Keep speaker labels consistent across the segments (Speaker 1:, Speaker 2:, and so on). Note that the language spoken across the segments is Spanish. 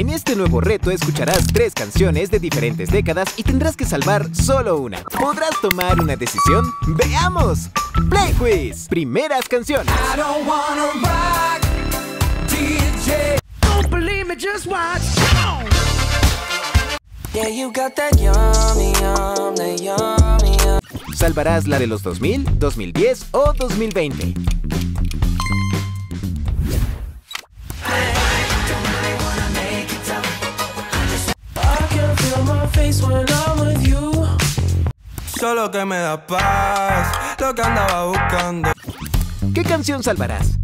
Speaker 1: En este nuevo reto escucharás tres canciones de diferentes décadas y tendrás que salvar solo una. ¿Podrás tomar una decisión? ¡Veamos! Play Quiz. Primeras canciones.
Speaker 2: I don't wanna rock, DJ. Don't believe me, just watch. Come on. Yeah, you got that yummy, yum, that yummy, yum.
Speaker 1: ¿Salvarás la de los 2000, 2010 o 2020?
Speaker 2: Solo que me da paz, lo que andaba buscando.
Speaker 1: ¿Qué canción salvarás?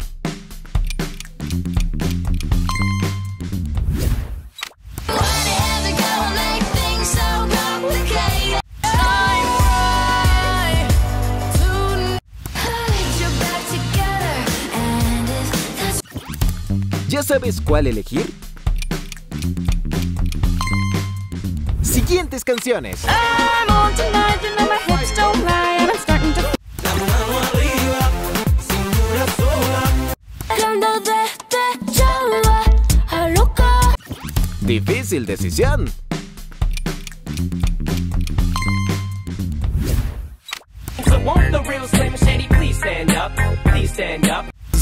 Speaker 3: Whatever gonna make things a loca.
Speaker 1: Difícil decisión.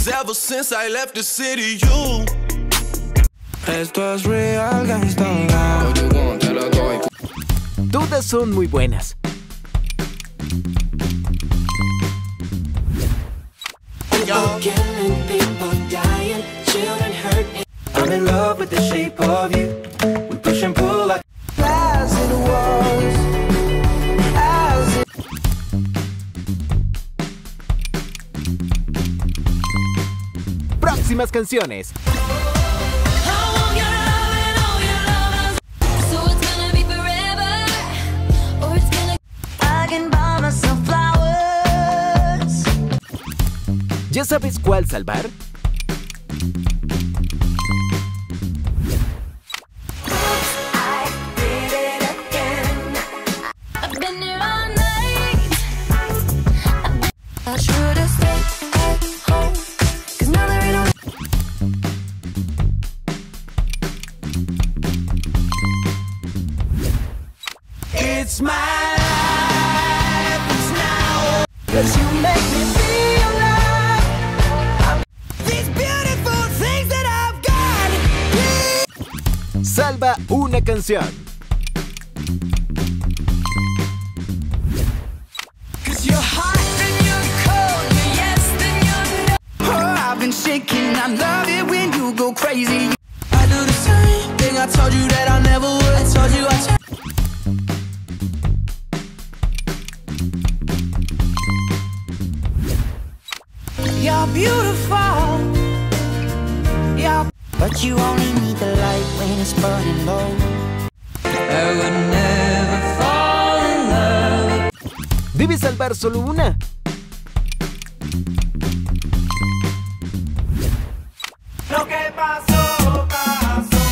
Speaker 2: Ever since I left the city, you. Esto es real gangsta.
Speaker 1: Todas son muy buenas.
Speaker 2: People killing,
Speaker 3: now there ain't no.
Speaker 2: It's my life, it's now. Cause you make me feel
Speaker 1: told una canción.
Speaker 2: You're beautiful. Yeah. But you only need the it's burning low. I would never fall in love.
Speaker 1: Debes salvar solo una.
Speaker 2: Lo que pasó, pasó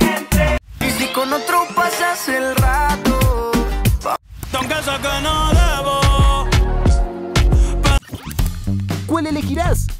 Speaker 2: entre Y si con otro pasas el rato Aunque que no debo
Speaker 1: ¿Cuál elegirás?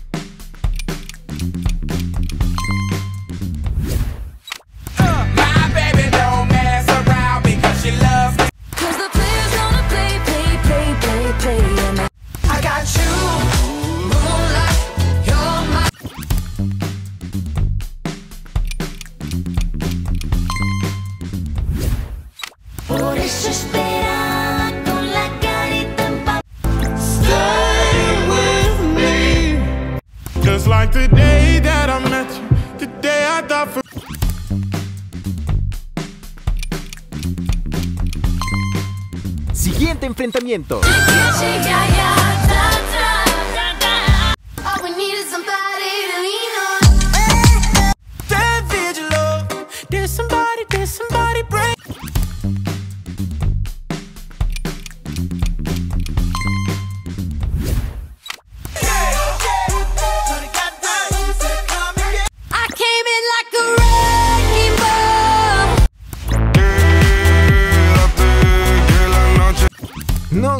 Speaker 1: Siguiente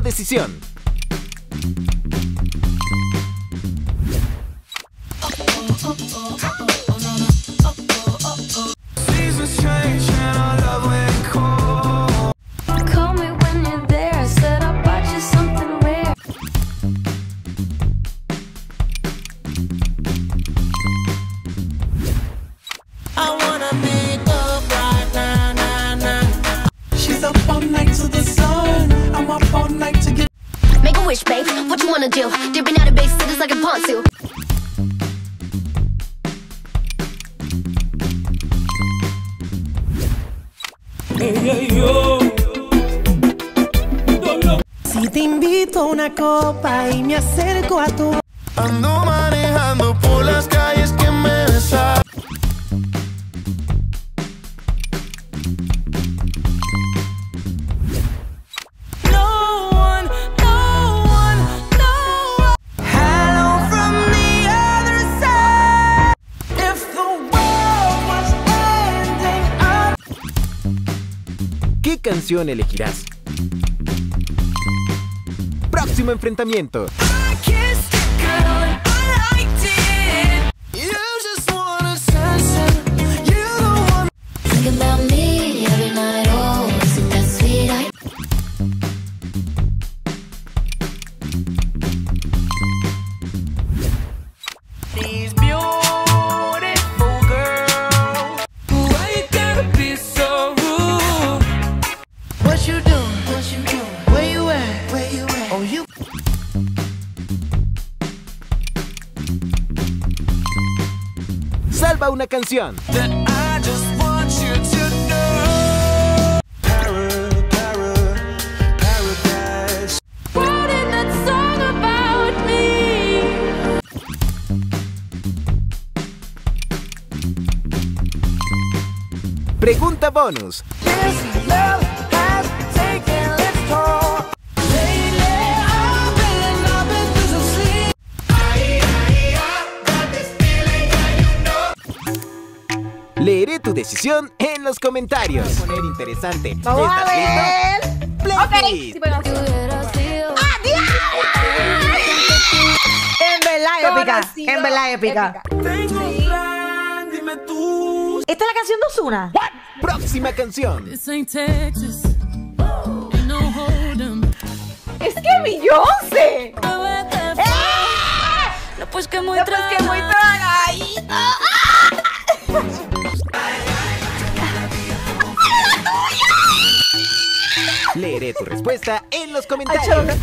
Speaker 1: decisión.
Speaker 4: rich, babe. What you wanna do? Dipping out of base, cities like a ponzu. Hey.
Speaker 5: Si te invito a una copa y me acerco a tu...
Speaker 2: Ando
Speaker 1: ¿Qué canción elegirás? Próximo enfrentamiento. una canción. Pregunta bonus. decisión en los comentarios. Voy a poner interesante.
Speaker 6: Vamos a ver.
Speaker 1: Play okay.
Speaker 6: sí, bueno. En verdad épica. En verdad épica.
Speaker 2: Tengo un plan, dime tú.
Speaker 6: Esta es la canción de Osuna.
Speaker 1: Próxima canción.
Speaker 6: Es que Beyoncé.
Speaker 1: respuesta en los comentarios.